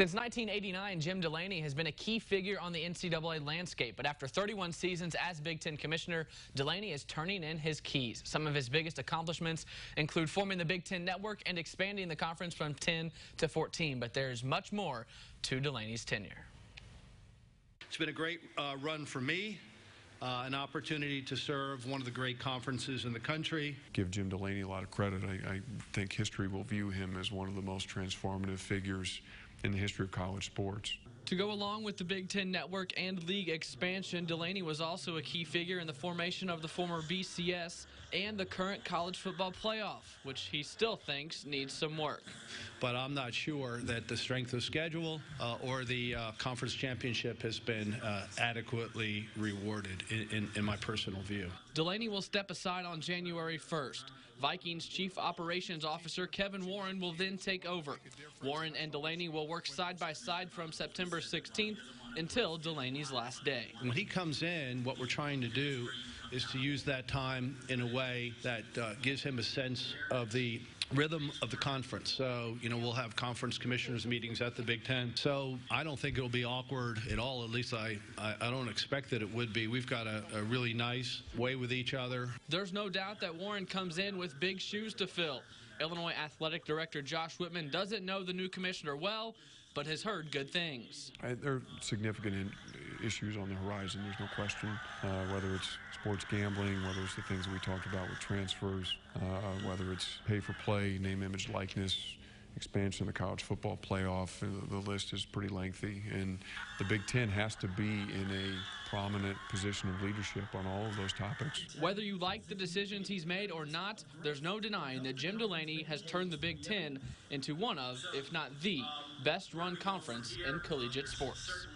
Since 1989, Jim Delany has been a key figure on the NCAA landscape, but after 31 seasons as Big Ten commissioner, Delany is turning in his keys. Some of his biggest accomplishments include forming the Big Ten Network and expanding the conference from 10 to 14, but there's much more to Delany's tenure. It's been a great uh, run for me. Uh, an opportunity to serve one of the great conferences in the country. Give Jim Delany a lot of credit. I, I think history will view him as one of the most transformative figures in the history of college sports. To go along with the Big Ten Network and league expansion, Delany was also a key figure in the formation of the former BCS and the current college football playoff, which he still thinks needs some work. But I'm not sure that the strength of schedule uh, or the uh, conference championship has been uh, adequately rewarded, in, in, in my personal view. Delany will step aside on January 1st. Vikings Chief Operations Officer Kevin Warren will then take over. Warren and Delany will work side by side from September 16th until Delany's last day. When he comes in, what we're trying to do is to use that time in a way that uh, gives him a sense of the rhythm of the conference. So, you know, we'll have conference commissioners meetings at the Big Ten. So I don't think it'll be awkward at all. At least I, I, I don't expect that it would be. We've got a, a really nice way with each other. There's no doubt that Warren comes in with big shoes to fill. Illinois Athletic Director Josh Whitman doesn't know the new commissioner well, but has heard good things. There are significant issues on the horizon, there's no question, uh, whether it's sports gambling, whether it's the things that we talked about with transfers, uh, whether it's pay for play, name, image, likeness, expansion of the college football playoff. The list is pretty lengthy, and the Big Ten has to be in a prominent position of leadership on all of those topics. Whether you like the decisions he's made or not, there's no denying that Jim Delany has turned the Big Ten into one of, if not the, best run conference in collegiate sports.